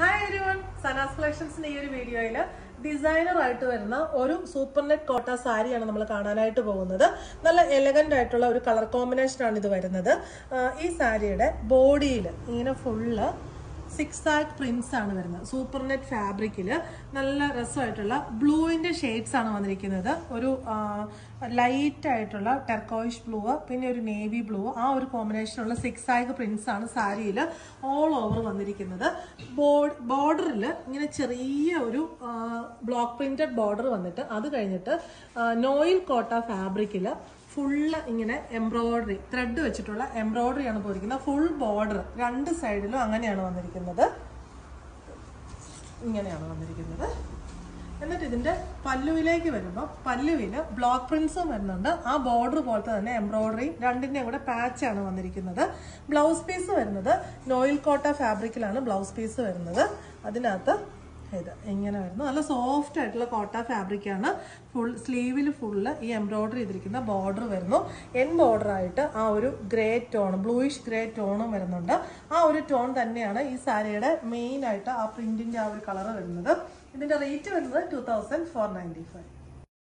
Hi everyone Sana's കളക്ഷൻസിന്റെ ഈ ഒരു വീഡിയോയിൽ ഡിസൈനർ ആയിട്ട് വരുന്ന ഒരു സൂപ്പർ നെറ്റ് കോട്ട സാരിയാണ് നമ്മൾ കാണാനായിട്ട് പോകുന്നത്. നല്ല എലഗന്റ് ആയിട്ടുള്ള ഒരു കളർ കോമ്പിനേഷൻ ആണ് ഇത് വരുന്നത്. ഈ സാരിയുടെ ബോഡിയിൽ ഇങ്ങനെ ഫുള്ള് സിക്സ് ആക്ക് പ്രിന്റ്സ് ആണ് വരുന്നത്. സൂപ്പർ നെറ്റ് ഫാബ്രിക്കിൽ നല്ല രസമായിട്ടുള്ള ബ്ലൂവിന്റെ ഷെയ്ഡ്സ് ആണ് വന്നിരിക്കുന്നത്. ഒരു ലൈറ്റ് ആയിട്ടുള്ള ടെർക്കോയിഷ് ബ്ലൂ പിന്നെ ഒരു നേവി ബ്ലൂ ആ ഒരു കോമ്പിനേഷനുള്ള സിക്സ് ആക്ക് പ്രിന്റ്സ് ആണ് സാരിയിൽ ഓൾ ഓവർ വന്നിരിക്കുന്നത്. ബോർഡറിൽ ഇങ്ങനെ ചെറിയ ഒരു ബ്ലോക്ക് പ്രിന്റഡ് ബോർഡർ വന്നിട്ട് അത് കഴിഞ്ഞിട്ട് നോയിൽ കോട്ട ഫാബ്രിക്കിൽ ഫുള്ള് ഇങ്ങനെ എംബ്രോയ്ഡറി ത്രെഡ് വെച്ചിട്ടുള്ള എംബ്രോയ്ഡറി ആണ് പോയിരിക്കുന്നത്. ഫുൾ ബോർഡർ രണ്ട് സൈഡിലും അങ്ങനെയാണ് വന്നിരിക്കുന്നത്. ഇങ്ങനെയാണ് വന്നിരിക്കുന്നത്. എന്നിട്ട് ഇതിന്റെ പല്ലുവിലേക്ക് വരുമ്പോൾ പല്ലുവിൽ ബ്ലോക്ക് പ്രിൻസും വരുന്നുണ്ട്. ആ ബോർഡർ പോലത്തെ തന്നെ എംബ്രോയ്ഡറിയും രണ്ടിന്റെയും കൂടെ പാച്ചാണ് വന്നിരിക്കുന്നത്. ബ്ലൗസ് പീസ് വരുന്നത്. നോയിൽ കോട്ട ഫാബ്രിക്കിലാണ് ബ്ലൗസ് പീസ് വരുന്നത്. അതിനകത്ത് ഇത് ഇങ്ങനെ വരുന്നു. നല്ല സോഫ്റ്റ് ആയിട്ടുള്ള കോട്ട ഫാബ്രിക് ആണ്. ഫുൾ സ്ലീവിൽ ഫുള്ള് ഈ എംബ്രോയിഡറി ചെയ്തിരിക്കുന്ന ബോർഡർ വരുന്നു. എൻ ബോർഡർ ആയിട്ട് ആ ഒരു ഗ്രേ ടോൺ ബ്ലൂയിഷ് ഗ്രേ ടോണും വരുന്നുണ്ട്. ആ ഒരു ടോൺ തന്നെയാണ് ഈ സാരിയുടെ മെയിൻ ആയിട്ട് ആ പ്രിന്റിന്റെ ആ ഒരു കളർ വരുന്നത്. ഇതിന്റെ റേറ്റ് വരുന്നത് two thousand four ninety five